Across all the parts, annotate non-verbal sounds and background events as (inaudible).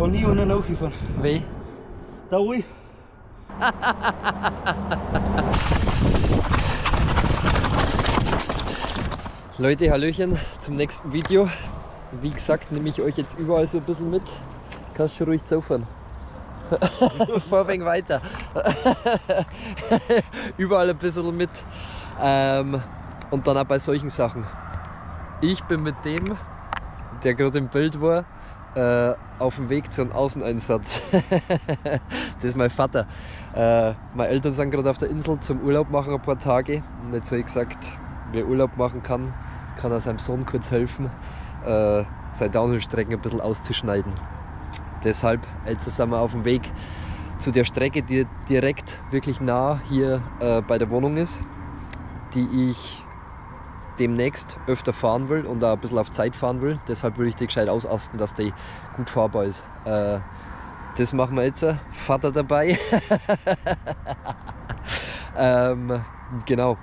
Kann ich ohne nachfahren. Weh? Da ruhig. Leute, Hallöchen zum nächsten Video. Wie gesagt, nehme ich euch jetzt überall so ein bisschen mit. Kannst schon ruhig zufahren. (laughs) Vorweg weiter. (laughs) überall ein bisschen mit. Ähm, und dann auch bei solchen Sachen. Ich bin mit dem, der gerade im Bild war, äh, auf dem Weg zu einem Außeneinsatz. (laughs) das ist mein Vater. Äh, meine Eltern sind gerade auf der Insel zum Urlaub machen ein paar Tage. Und jetzt habe ich gesagt, wer Urlaub machen kann, kann er seinem Sohn kurz helfen, äh, seine Downhill-Strecken ein bisschen auszuschneiden. Deshalb, jetzt sind wir auf dem Weg zu der Strecke, die direkt wirklich nah hier äh, bei der Wohnung ist, die ich demnächst öfter fahren will und auch ein bisschen auf Zeit fahren will. Deshalb will ich die gescheit ausasten, dass die gut fahrbar ist. Äh, das machen wir jetzt. Vater dabei. (laughs) ähm, genau.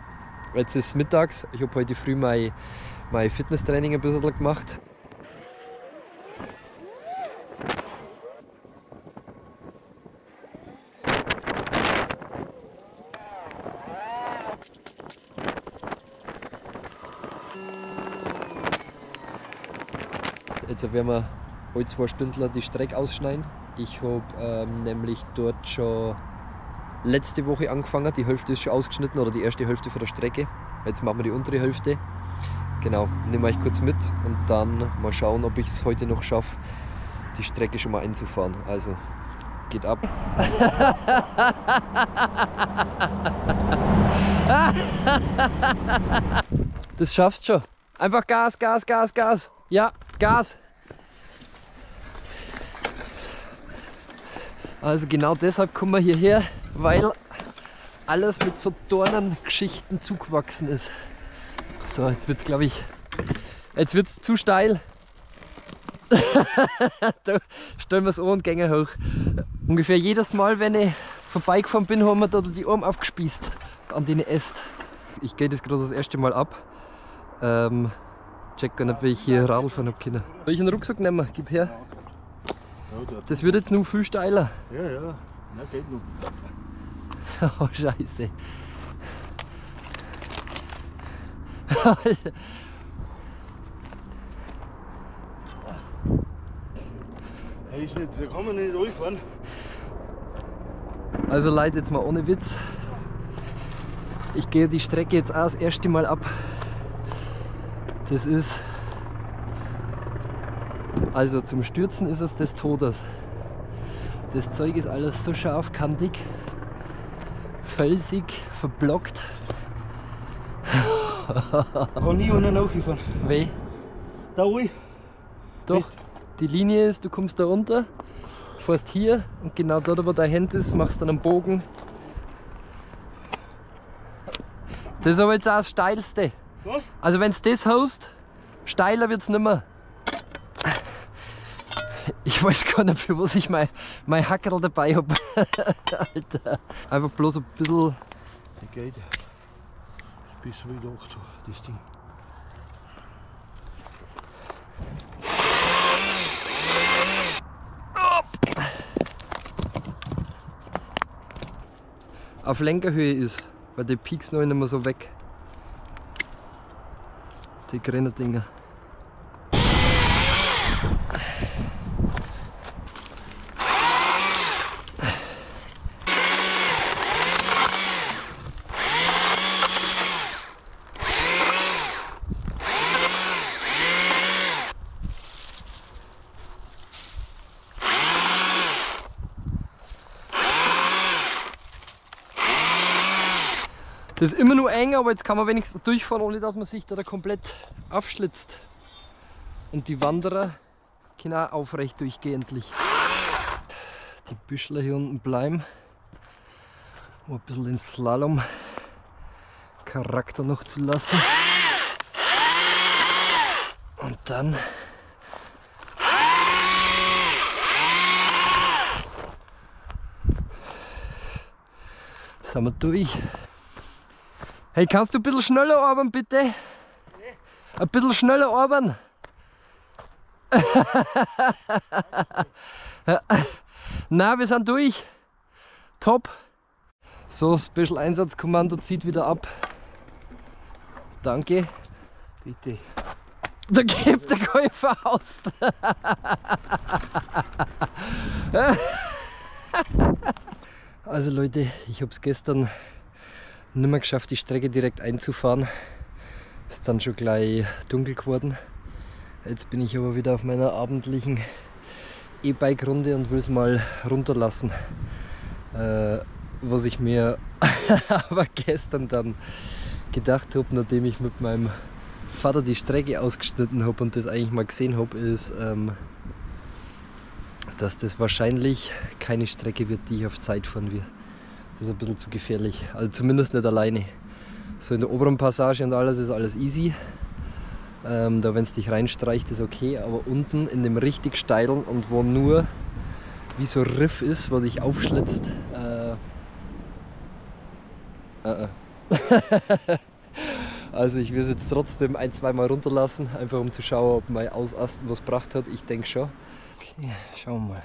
Jetzt ist mittags. Ich habe heute früh mein, mein Fitnesstraining ein bisschen gemacht. Jetzt werden wir heute zwei Stündler die Strecke ausschneiden. Ich habe ähm, nämlich dort schon letzte Woche angefangen. Die Hälfte ist schon ausgeschnitten oder die erste Hälfte von der Strecke. Jetzt machen wir die untere Hälfte. Genau, nehmen wir euch kurz mit und dann mal schauen, ob ich es heute noch schaffe, die Strecke schon mal einzufahren. Also, geht ab. (laughs) Das schaffst schon. Einfach Gas, Gas, Gas, Gas. Ja, Gas. Also genau deshalb kommen wir hierher, weil alles mit so Dornengeschichten zugewachsen ist. So, jetzt wird es glaube ich, jetzt wird es zu steil. (laughs) da stellen wir es an und gehen hoch. Ungefähr jedes Mal, wenn ich vorbeigefahren bin, haben wir da die Arme aufgespießt an den Äst. Ich gehe das gerade das erste Mal ab. Ähm, check gar nicht, wie ich hier Radl fahren habe können. Soll ich einen Rucksack nehmen? Gib her. Das wird jetzt nur viel steiler. Ja, ja. Na, geht noch. (laughs) Oh, scheiße. (laughs) Hey, ist nicht, da kann man nicht durchfahren. Also Leute, jetzt mal ohne Witz. Ich gehe die Strecke jetzt auch das erste Mal ab. Das ist... Also zum Stürzen ist es des Todes. Das Zeug ist alles so scharfkantig, felsig, verblockt. Kann ich ohne nachfahren. Weh. Da ruhig. Doch, die Linie ist, du kommst da runter, fährst hier und genau dort, wo dein Hand ist, machst dann einen Bogen. Das ist aber jetzt auch das Steilste. Was? Also wenn du das hast, steiler wird es nicht mehr. Ich weiß gar nicht, für was ich mein, mein Hackerl dabei habe. (laughs) Alter. Einfach bloß ein bisschen. Geht. Ist wieder auch so, das Ding. auf Lenkerhöhe ist, weil die Peaks noch nicht mehr so weg. Die grünen ist immer nur eng, aber jetzt kann man wenigstens durchfahren, ohne dass man sich da, da komplett aufschlitzt. Und die Wanderer können auch aufrecht durchgehen endlich. Die Büschler hier unten bleiben. Um ein bisschen den Slalom Charakter noch zu lassen. Und dann sind wir durch. Hey, kannst du ein bisschen schneller arbeiten, bitte? Ein bisschen schneller arbeiten. (laughs) Na, wir sind durch. Top. So, Special Einsatzkommando zieht wieder ab. Danke. Bitte. Da gibt der Käufer aus. (laughs) Also Leute, ich habe es gestern nicht mehr geschafft, die Strecke direkt einzufahren. Ist dann schon gleich dunkel geworden. Jetzt bin ich aber wieder auf meiner abendlichen E-Bike-Runde und will es mal runterlassen. Äh, was ich mir (laughs) aber gestern dann gedacht habe, nachdem ich mit meinem Vater die Strecke ausgeschnitten habe und das eigentlich mal gesehen habe, ist, ähm, dass das wahrscheinlich keine Strecke wird, die ich auf Zeit fahren will. Das ist ein bisschen zu gefährlich. Also zumindest nicht alleine. So in der oberen Passage und alles ist alles easy. Ähm, da wenn es dich reinstreicht, ist okay. Aber unten in dem richtig steilen und wo nur wie so Riff ist, wo dich aufschlitzt. Äh, äh, äh. (laughs) also ich will es jetzt trotzdem ein, zwei Mal runterlassen, einfach um zu schauen, ob mein Ausasten was gebracht hat. Ich denke schon. Okay, schauen wir mal,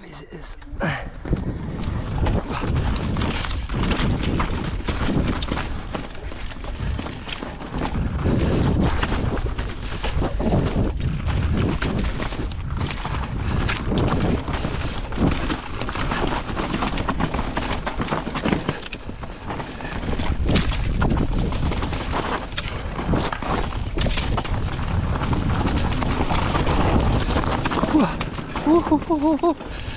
wie sie ist. Oh, es ist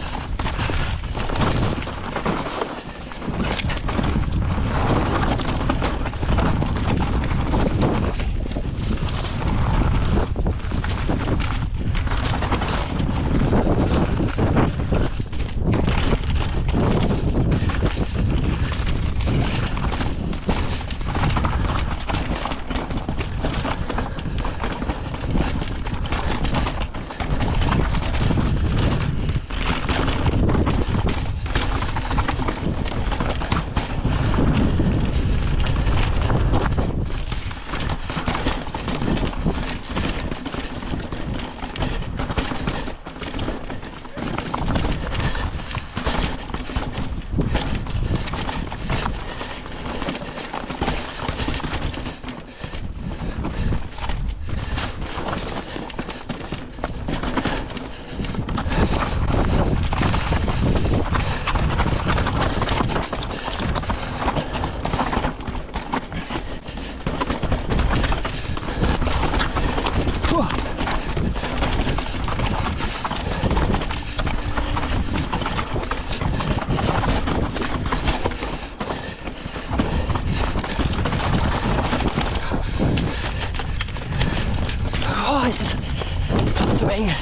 fast zu eng. Geil.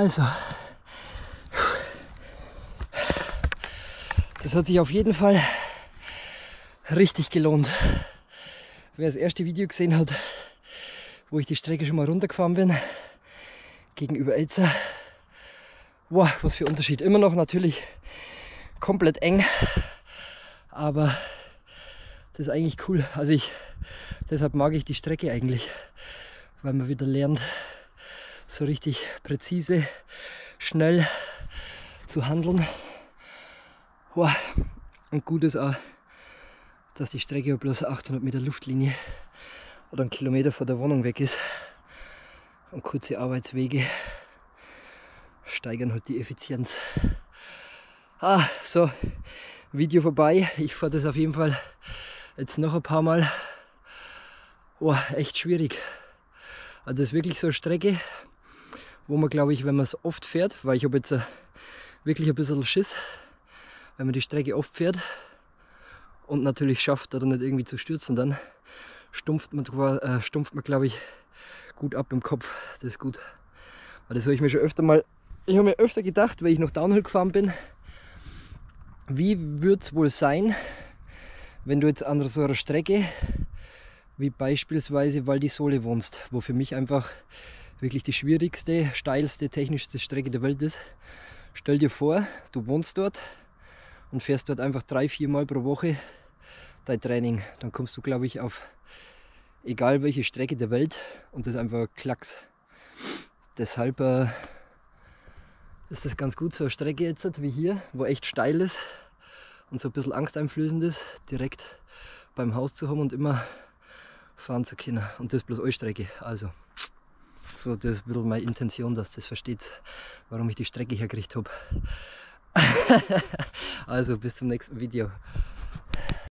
Also, das hat sich auf jeden Fall richtig gelohnt. Wer das erste Video gesehen hat, wo ich die Strecke schon mal runtergefahren bin, gegenüber Elzer, wow, was für Unterschied. Immer noch natürlich komplett eng, aber das ist eigentlich cool. Also ich, deshalb mag ich die Strecke eigentlich, weil man wieder lernt, so richtig präzise, schnell zu handeln. Und gut ist auch, dass die Strecke bloß 800 Meter Luftlinie oder einen Kilometer vor der Wohnung weg ist. Und kurze Arbeitswege steigern halt die Effizienz. Ah, so, Video vorbei. Ich fahre das auf jeden Fall jetzt noch ein paar Mal. Oh, echt schwierig. Also das ist wirklich so eine Strecke, wo man glaube ich, wenn man es oft fährt, weil ich habe jetzt äh, wirklich ein bisschen Schiss, wenn man die Strecke oft fährt und natürlich schafft, oder nicht irgendwie zu stürzen, dann stumpft man, äh, stumpft man glaube ich, gut ab im Kopf. Das ist gut. Weil das habe ich mir schon öfter mal, ich habe mir öfter gedacht, weil ich noch Downhill gefahren bin, wie wird es wohl sein, wenn du jetzt an so einer Strecke, wie beispielsweise Val di Sole wohnst, wo für mich einfach wirklich die schwierigste, steilste, technischste Strecke der Welt ist. Stell dir vor, du wohnst dort und fährst dort einfach drei, vier Mal pro Woche dein Training. Dann kommst du, glaube ich, auf egal welche Strecke der Welt und das ist einfach Klacks. Deshalb äh, ist das ganz gut, so eine Strecke jetzt wie hier, wo echt steil ist und so ein bisschen angsteinflößend ist, direkt beim Haus zu haben und immer fahren zu können. Und das ist bloß eine Strecke. Also, so das ist ein bisschen meine Intention, dass das versteht, warum ich die Strecke hergekriegt habe. (laughs) also, bis zum nächsten Video.